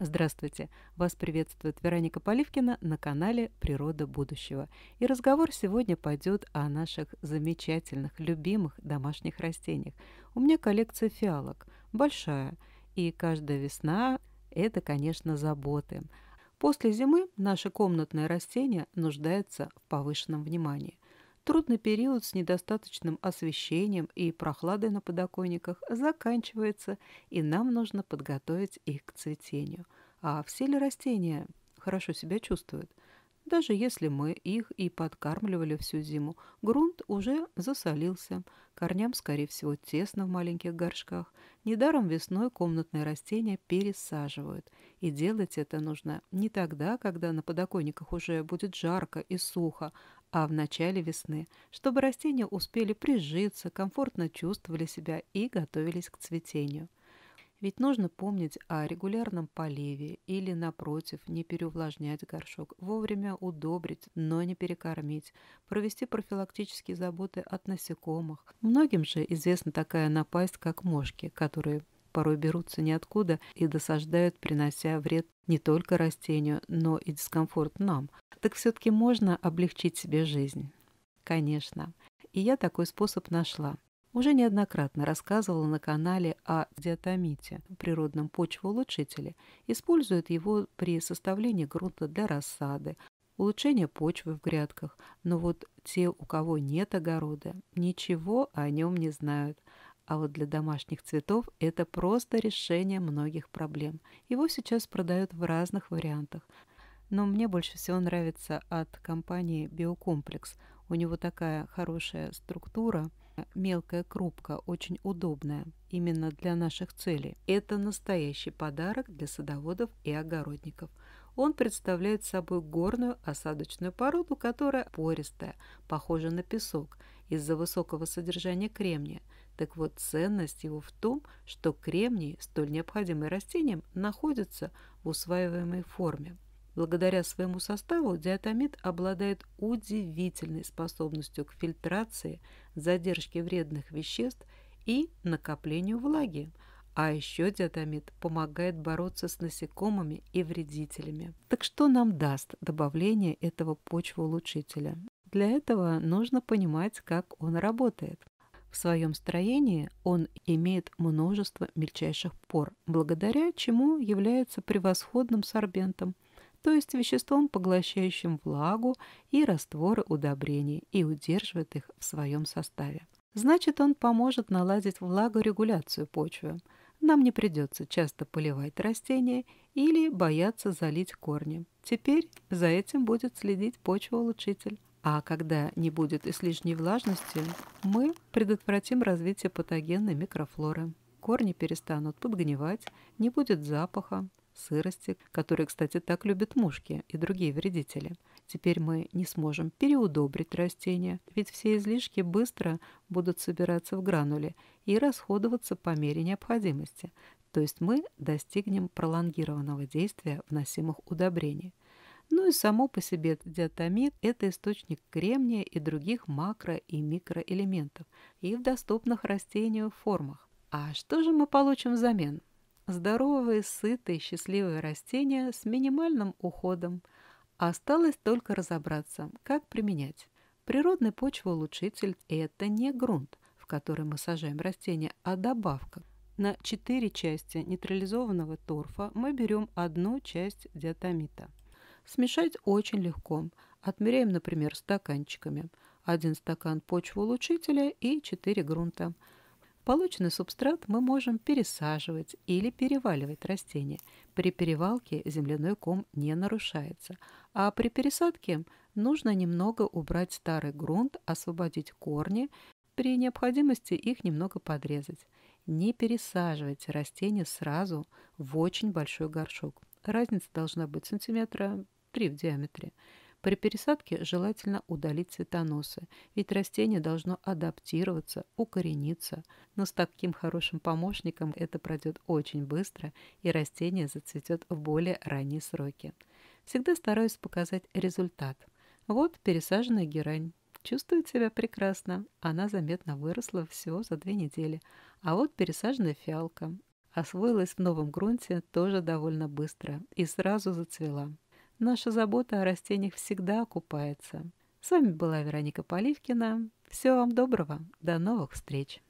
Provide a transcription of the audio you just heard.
Здравствуйте! Вас приветствует Вероника Поливкина на канале «Природа будущего». И разговор сегодня пойдет о наших замечательных, любимых домашних растениях. У меня коллекция фиалок, большая, и каждая весна – это, конечно, заботы. После зимы наши комнатные растения нуждаются в повышенном внимании – Трудный период с недостаточным освещением и прохладой на подоконниках заканчивается, и нам нужно подготовить их к цветению. А все ли растения хорошо себя чувствуют? Даже если мы их и подкармливали всю зиму, грунт уже засолился, корням, скорее всего, тесно в маленьких горшках. Недаром весной комнатные растения пересаживают. И делать это нужно не тогда, когда на подоконниках уже будет жарко и сухо, а в начале весны, чтобы растения успели прижиться, комфортно чувствовали себя и готовились к цветению. Ведь нужно помнить о регулярном поливе или, напротив, не переувлажнять горшок, вовремя удобрить, но не перекормить, провести профилактические заботы от насекомых. Многим же известна такая напасть, как мошки, которые порой берутся ниоткуда и досаждают, принося вред не только растению, но и дискомфорт нам. Так все-таки можно облегчить себе жизнь? Конечно. И я такой способ нашла. Уже неоднократно рассказывала на канале о диатомите, природном почвоулучшителе. Используют его при составлении грунта для рассады, улучшения почвы в грядках. Но вот те, у кого нет огорода, ничего о нем не знают. А вот для домашних цветов это просто решение многих проблем. Его сейчас продают в разных вариантах. Но мне больше всего нравится от компании Биокомплекс. У него такая хорошая структура – мелкая крупка, очень удобная именно для наших целей. Это настоящий подарок для садоводов и огородников. Он представляет собой горную осадочную породу, которая пористая, похожа на песок из-за высокого содержания кремния. Так вот, ценность его в том, что кремний, столь необходимый растениям, находится в усваиваемой форме. Благодаря своему составу диатомит обладает удивительной способностью к фильтрации, задержке вредных веществ и накоплению влаги. А еще диатомит помогает бороться с насекомыми и вредителями. Так что нам даст добавление этого почвоулучшителя? Для этого нужно понимать, как он работает. В своем строении он имеет множество мельчайших пор, благодаря чему является превосходным сорбентом – то есть веществом, поглощающим влагу и растворы удобрений и удерживает их в своем составе. Значит, он поможет наладить влагорегуляцию почвы. Нам не придется часто поливать растения или бояться залить корни. Теперь за этим будет следить почвоулучшитель. А когда не будет излишней влажности, мы предотвратим развитие патогенной микрофлоры. Корни перестанут подгнивать, не будет запаха, сырости, которые, кстати, так любят мушки и другие вредители. Теперь мы не сможем переудобрить растения, ведь все излишки быстро будут собираться в грануле и расходоваться по мере необходимости. То есть мы достигнем пролонгированного действия вносимых удобрений. Ну и само по себе диатомит – это источник кремния и других макро- и микроэлементов и в доступных растению формах. А что же мы получим взамен? Здоровые, сытые, счастливые растения с минимальным уходом. Осталось только разобраться, как применять. Природный почвоулучшитель – это не грунт, в который мы сажаем растения, а добавка. На 4 части нейтрализованного торфа мы берем одну часть диатомита. Смешать очень легко. Отмеряем, например, стаканчиками. Один стакан почвоулучшителя и 4 грунта – Полученный субстрат мы можем пересаживать или переваливать растения. При перевалке земляной ком не нарушается, а при пересадке нужно немного убрать старый грунт, освободить корни, при необходимости их немного подрезать. Не пересаживайте растения сразу в очень большой горшок. Разница должна быть сантиметра 3 в диаметре. При пересадке желательно удалить цветоносы, ведь растение должно адаптироваться, укорениться. Но с таким хорошим помощником это пройдет очень быстро, и растение зацветет в более ранние сроки. Всегда стараюсь показать результат. Вот пересаженная герань. Чувствует себя прекрасно. Она заметно выросла всего за две недели. А вот пересаженная фиалка. освоилась в новом грунте тоже довольно быстро и сразу зацвела. Наша забота о растениях всегда окупается. С вами была Вероника Поливкина. Всего вам доброго. До новых встреч.